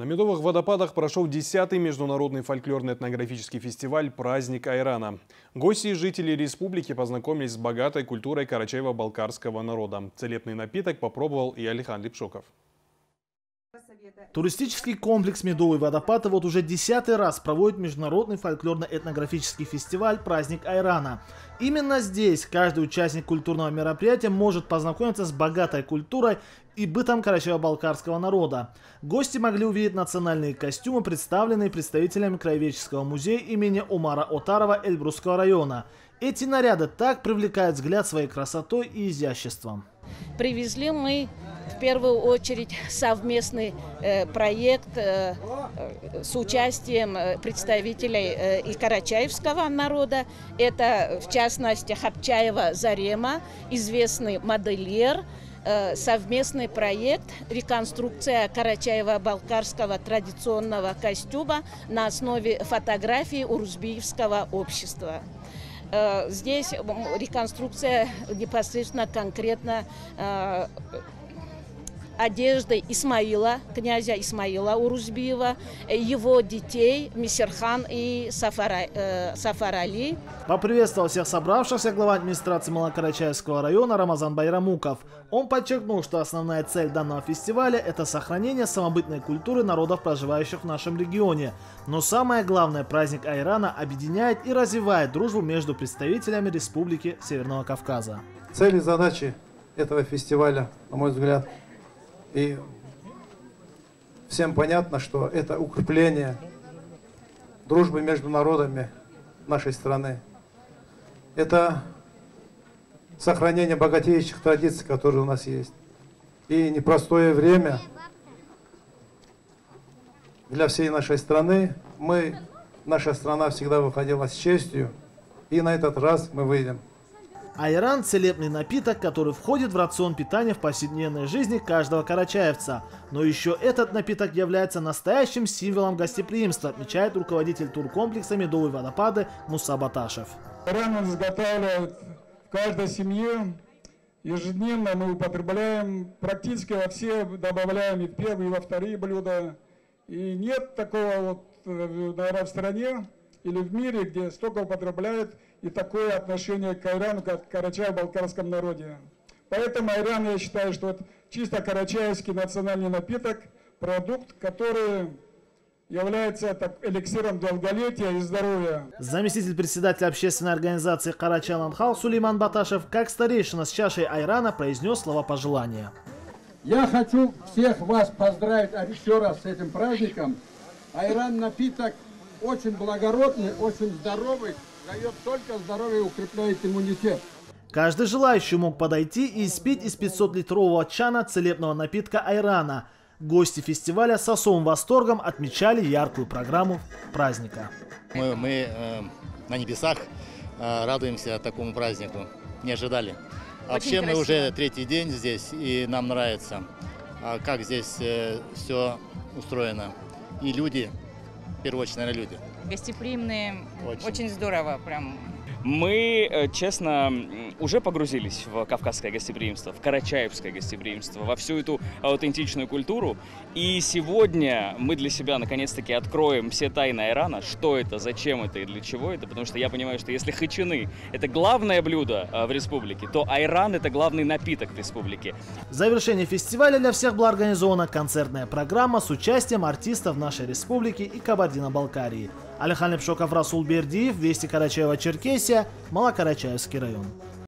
На Медовых водопадах прошел 10-й международный фольклорно-этнографический фестиваль «Праздник Айрана». Гости и жители республики познакомились с богатой культурой карачаево-балкарского народа. Целебный напиток попробовал и Алихан Липшоков. Туристический комплекс «Медовый водопад» вот уже десятый раз проводит международный фольклорно-этнографический фестиваль «Праздник Айрана». Именно здесь каждый участник культурного мероприятия может познакомиться с богатой культурой и бытом карачаево-балкарского народа. Гости могли увидеть национальные костюмы, представленные представителями Краеведческого музея имени Умара Отарова Эльбрусского района. Эти наряды так привлекают взгляд своей красотой и изяществом. Привезли мы в первую очередь совместный э, проект э, э, с участием представителей и карачаевского народа. Это, в частности, Хапчаева Зарема, известный модельер, совместный проект «Реконструкция карачаево-балкарского традиционного костюма на основе фотографий Урузбиевского общества». Здесь реконструкция непосредственно конкретно одеждой Исмаила, князя Исмаила Урузбиева, его детей Мисерхан и Сафара, э, Сафарали. Поприветствовал всех собравшихся глава администрации Малокарачаевского района Рамазан Байрамуков. Он подчеркнул, что основная цель данного фестиваля – это сохранение самобытной культуры народов, проживающих в нашем регионе. Но самое главное, праздник Айрана объединяет и развивает дружбу между представителями Республики Северного Кавказа. Цели и задачи этого фестиваля, на мой взгляд, и всем понятно, что это укрепление дружбы между народами нашей страны. Это сохранение богатейших традиций, которые у нас есть. И непростое время для всей нашей страны. Мы, наша страна всегда выходила с честью, и на этот раз мы выйдем. Айран – целебный напиток, который входит в рацион питания в повседневной жизни каждого карачаевца. Но еще этот напиток является настоящим символом гостеприимства, отмечает руководитель туркомплекса «Медовые водопады» Муса Баташев. Айран изготавливают в каждой семье. Ежедневно мы употребляем, практически во все добавляем и в первые, и во вторые блюда. И нет такого вот, э, наверное, в стране или в мире, где столько употребляют и такое отношение к айрану, как к карачаево-балкарском народе. Поэтому айран, я считаю, что это чисто карачаевский национальный напиток, продукт, который является так, эликсиром долголетия и здоровья. Заместитель председателя общественной организации Карачаланхал Сулейман Баташев, как старейшина с чашей айрана, произнес слова пожелания. Я хочу всех вас поздравить еще раз с этим праздником. Айран напиток очень благородный, очень здоровый, дает только здоровье и укрепляет иммунитет. Каждый желающий мог подойти и испить из 500-литрового чана целебного напитка Айрана. Гости фестиваля с особым восторгом отмечали яркую программу праздника. Мы, мы э, на небесах э, радуемся такому празднику. Не ожидали. Вообще мы уже третий день здесь, и нам нравится, а как здесь э, все устроено. И люди, в первую очередь, наверное, люди. Гостеприимные, очень, очень здорово, прям мы, э, честно, уже погрузились в кавказское гостеприимство, в карачаевское гостеприимство, во всю эту аутентичную культуру. И сегодня мы для себя наконец-таки откроем все тайны Айрана, что это, зачем это и для чего это, потому что я понимаю, что если хачины – это главное блюдо э, в республике, то Айран – это главный напиток в республике. Завершение фестиваля для всех была организована концертная программа с участием артистов нашей республики и Кабардино-Балкарии. Алихан Лепшоков, Расул Бердиев, Вести Карачаева-Черкесия, Малокарачаевский район.